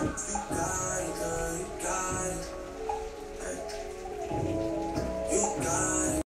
Thanks.